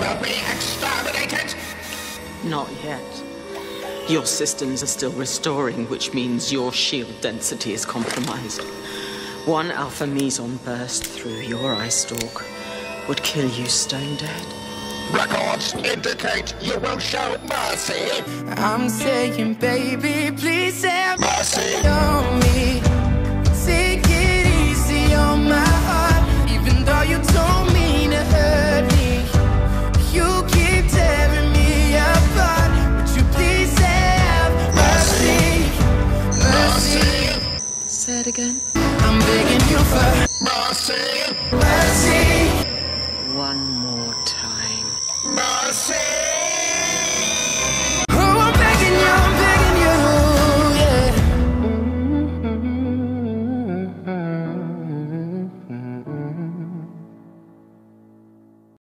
will be exterminated! Not yet. Your systems are still restoring, which means your shield density is compromised. One alpha meson burst through your eye stalk would kill you stone dead. Records indicate you will show mercy! I'm saying, baby, please have Mercy! on Say it again. I'm begging you for Mercy! mercy. One more time. Mercy!